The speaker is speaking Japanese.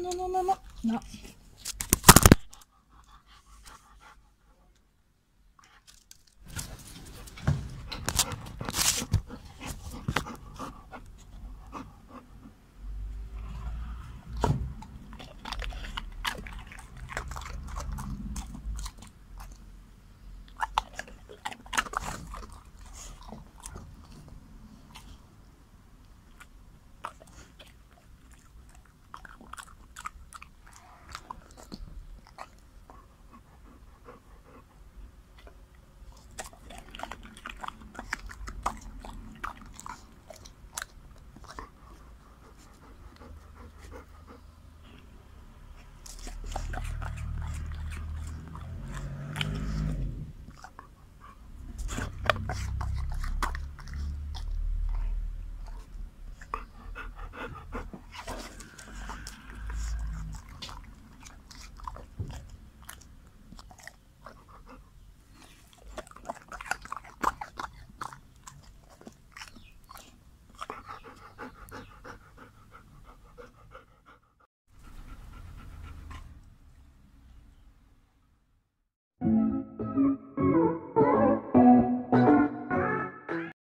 ののののの